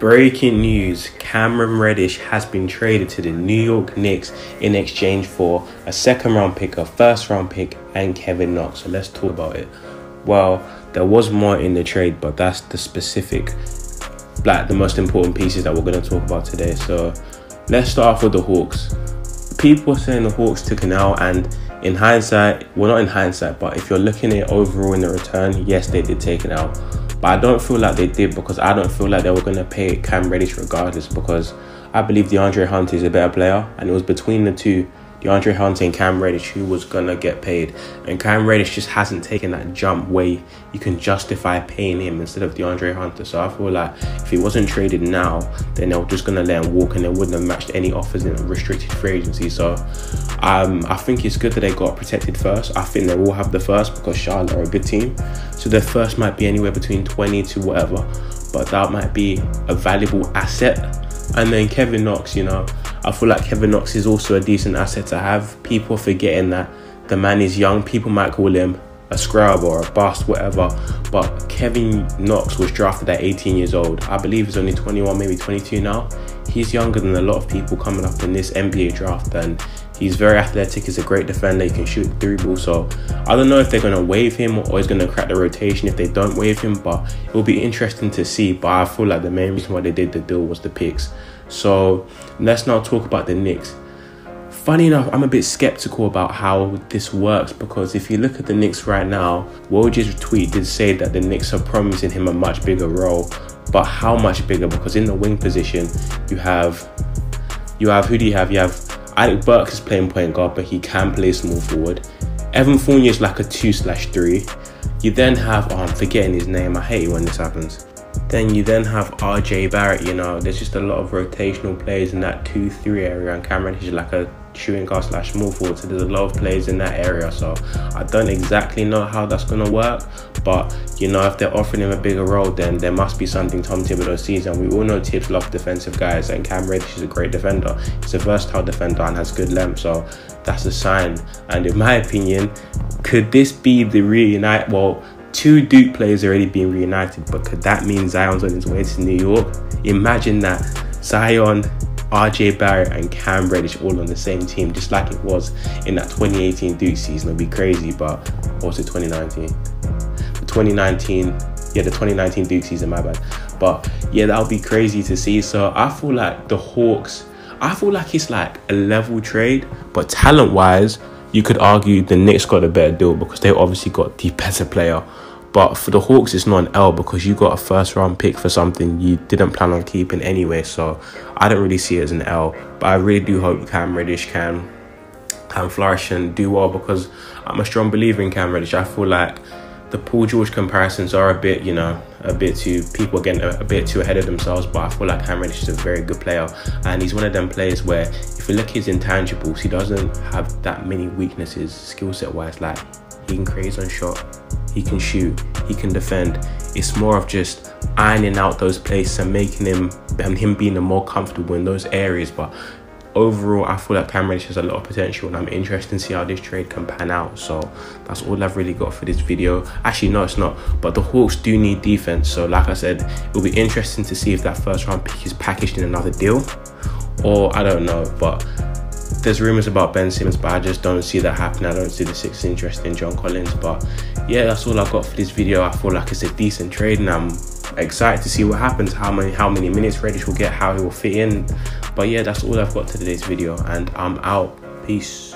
Breaking news Cameron Reddish has been traded to the New York Knicks in exchange for a second round pick, a first round pick, and Kevin Knox. So let's talk about it. Well, there was more in the trade, but that's the specific, like the most important pieces that we're going to talk about today. So let's start off with the Hawks. People are saying the Hawks took an L, and in hindsight, well, not in hindsight, but if you're looking at overall in the return, yes, they did take an L. But I don't feel like they did because I don't feel like they were going to pay Cam Reddish regardless because I believe DeAndre Hunt is a better player and it was between the two DeAndre Hunt and Cam Reddish who was gonna get paid, and Cam Reddish just hasn't taken that jump where you can justify paying him instead of DeAndre Hunter. So I feel like if he wasn't traded now, then they're just gonna let him walk, and they wouldn't have matched any offers in a restricted free agency. So um, I think it's good that they got protected first. I think they will have the first because Charlotte are a good team, so their first might be anywhere between 20 to whatever, but that might be a valuable asset. And then Kevin Knox, you know, I feel like Kevin Knox is also a decent asset to have. People forgetting that the man is young. People might call him a scrub or a bust, whatever. But Kevin Knox was drafted at 18 years old. I believe he's only 21, maybe 22 now. He's younger than a lot of people coming up in this NBA draft, and he's very athletic. He's a great defender. He can shoot three ball. So I don't know if they're gonna waive him or he's gonna crack the rotation if they don't waive him. But it will be interesting to see. But I feel like the main reason why they did the deal was the picks. So let's now talk about the Knicks. Funny enough, I'm a bit skeptical about how this works because if you look at the Knicks right now, Woj's tweet did say that the Knicks are promising him a much bigger role, but how much bigger? Because in the wing position, you have you have who do you have? You have Alec Burks is playing point guard, but he can play small forward. Evan Fournier is like a two slash three. You then have oh, I'm forgetting his name. I hate when this happens. Then you then have RJ Barrett, you know, there's just a lot of rotational players in that 2 3 area, and Cameron is like a shooting guard slash small forward, so there's a lot of players in that area. So I don't exactly know how that's going to work, but you know, if they're offering him a bigger role, then there must be something Tom Thibodeau sees. And we all know Thibs love defensive guys, and Cam Reddish is a great defender. He's a versatile defender and has good length, so that's a sign. And in my opinion, could this be the reunite? Well, two Duke players already being reunited, but could that mean Zion's on his way to New York? Imagine that Zion, RJ Barrett, and Cam Reddish all on the same team, just like it was in that 2018 Duke season. It'd be crazy, but also 2019. The 2019, yeah, the 2019 Duke season, my bad. But yeah, that would be crazy to see. So I feel like the Hawks, I feel like it's like a level trade, but talent wise, you could argue the Knicks got a better deal because they obviously got the better player. But for the Hawks, it's not an L because you got a first round pick for something you didn't plan on keeping anyway. So I don't really see it as an L. But I really do hope Cam Reddish can can flourish and do well because I'm a strong believer in Cam Reddish. I feel like the Paul George comparisons are a bit, you know, a bit too people are getting a, a, bit too ahead of themselves. But I feel like Cam Reddish is a very good player, and he's one of them players where if you look at his intangibles, he doesn't have that many weaknesses skill set wise. Like he can create his own shot, he can shoot, he can defend. It's more of just ironing out those places and making him and him being more comfortable in those areas. But overall, I feel like Cam Reddish has a lot of potential, and I'm interested to see how this trade can pan out. So that's all I've really got for this video. Actually, no, it's not. But the Hawks do need defense. So, like I said, it'll be interesting to see if that first round pick is packaged in another deal, or I don't know. But there's rumors about Ben Simmons, but I just don't see that happening. I don't see the Sixers interest in John Collins. But yeah, that's all I've got for this video. I feel like it's a decent trade, and I'm excited to see what happens. How many how many minutes Reddish will get, how he will fit in. But yeah, that's all I've got to today's video, and I'm out. Peace.